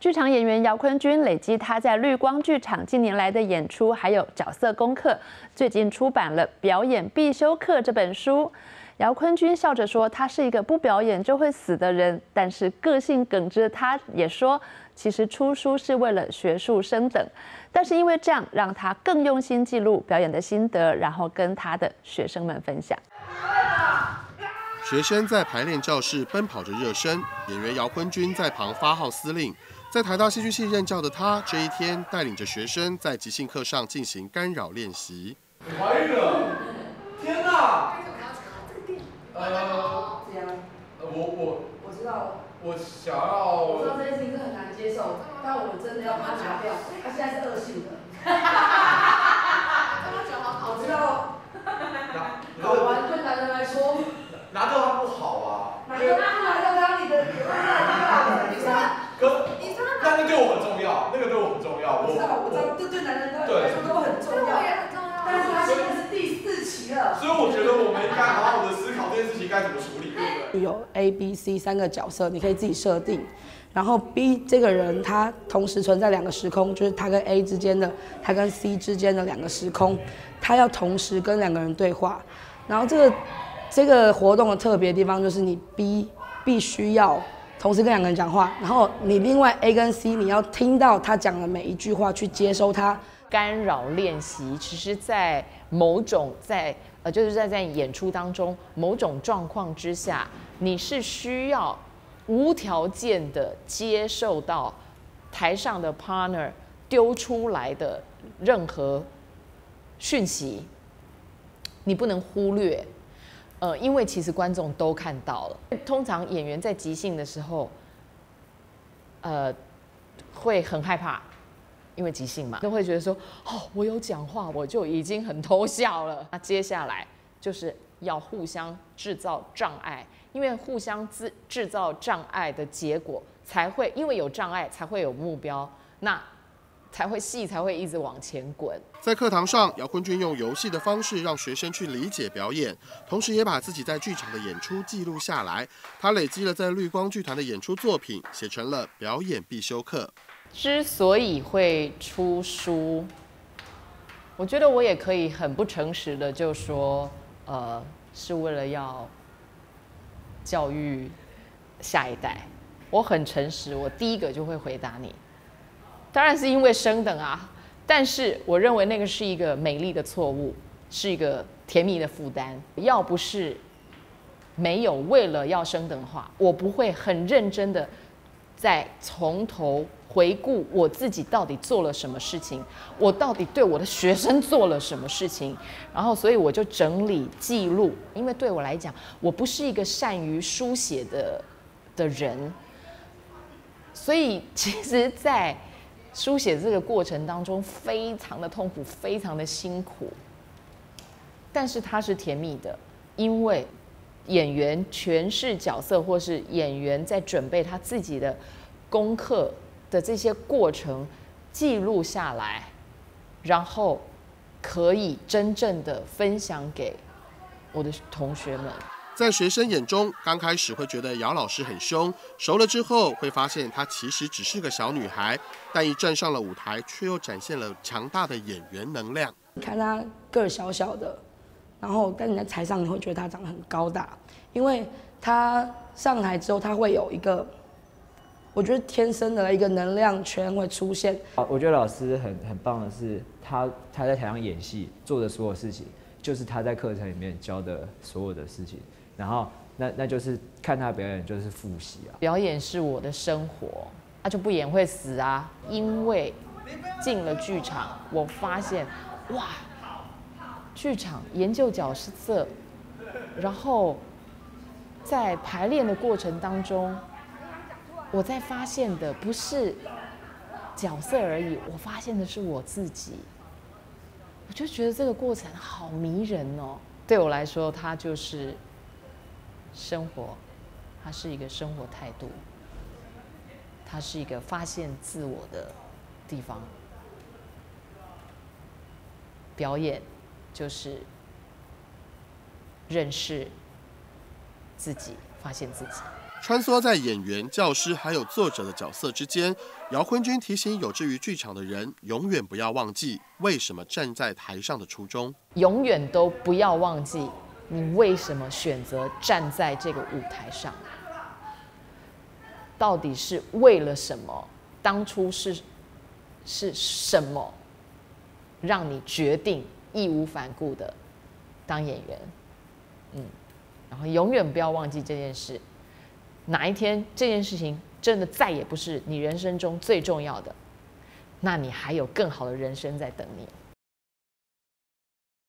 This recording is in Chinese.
剧场演员姚坤君累积他在绿光剧场近年来的演出，还有角色功课，最近出版了《表演必修课》这本书。姚坤君笑着说：“他是一个不表演就会死的人。”但是个性耿直的他也说：“其实出书是为了学术升等。”但是因为这样，让他更用心记录表演的心得，然后跟他的学生们分享。学生在排练教室奔跑着热身，演员姚坤君在旁发号司令。在台大戏剧系任教的他，这一天带领着学生在即兴课上进行干扰练习。怀孕了！天哪！呃，这样。呃，我我我知道了。我想要。我知道这件事情是很难接受，但我们真的要把它拿掉。他现在是恶性的。哈哈哈哈哈哈！我知道。好玩对男人来说。拿掉它不好啊。拿掉它，拿掉它，你的，你的，你的。哥，那那对我很重要，那个对我很重要。我知道，我知道，这对男人来说都很重要。但是他现在是第四期了。所以我觉得我们应该好好的思考这件事情该怎么处理，对不对？有 A、B、C 三个角色，你可以自己设定。然后 B 这个人他同时存在两个时空，就是他跟 A 之间的，他跟 C 之间的两个时空，他要同时跟两个人对话。然后这个这个活动的特别地方就是你 B 必须要。同时跟两个人讲话，然后你另外 A 跟 C，你要听到他讲的每一句话，去接收他。干扰练习，其实，在某种在呃，就是在在演出当中某种状况之下，你是需要无条件的接受到台上的 partner 丢出来的任何讯息，你不能忽略。呃，因为其实观众都看到了。通常演员在即兴的时候，呃，会很害怕，因为即兴嘛，都会觉得说，哦，我有讲话，我就已经很偷笑了。那接下来就是要互相制造障碍，因为互相制制造障碍的结果，才会因为有障碍才会有目标。那才会戏才会一直往前滚。在课堂上，姚坤君用游戏的方式让学生去理解表演，同时也把自己在剧场的演出记录下来。他累积了在绿光剧团的演出作品，写成了表演必修课。之所以会出书，我觉得我也可以很不诚实的就说，呃，是为了要教育下一代。我很诚实，我第一个就会回答你。当然是因为升等啊，但是我认为那个是一个美丽的错误，是一个甜蜜的负担。要不是没有为了要升等的话，我不会很认真的在从头回顾我自己到底做了什么事情，我到底对我的学生做了什么事情，然后所以我就整理记录。因为对我来讲，我不是一个善于书写的的人，所以其实，在书写这个过程当中，非常的痛苦，非常的辛苦，但是它是甜蜜的，因为演员诠释角色，或是演员在准备他自己的功课的这些过程记录下来，然后可以真正的分享给我的同学们。在学生眼中，刚开始会觉得姚老师很凶，熟了之后会发现她其实只是个小女孩，但一站上了舞台，却又展现了强大的演员能量。你看她个儿小小的，然后但你在台上你会觉得她长得很高大，因为她上台之后，她会有一个，我觉得天生的一个能量圈会出现。我觉得老师很很棒的是，她她在台上演戏做的所有事情，就是她在课程里面教的所有的事情。然后，那那就是看他表演，就是复习啊。表演是我的生活，他就不演会死啊。因为进了剧场，我发现，哇，剧场研究角色，然后在排练的过程当中，我在发现的不是角色而已，我发现的是我自己。我就觉得这个过程好迷人哦。对我来说，它就是。生活，它是一个生活态度，它是一个发现自我的地方。表演就是认识自己，发现自己。穿梭在演员、教师还有作者的角色之间，姚坤君提醒有志于剧场的人，永远不要忘记为什么站在台上的初衷。永远都不要忘记你为什么选择站在这个舞台上，到底是为了什么？当初是是什么让你决定义无反顾的当演员？嗯，然后永远不要忘记这件事。哪一天这件事情真的再也不是你人生中最重要的，那你还有更好的人生在等你。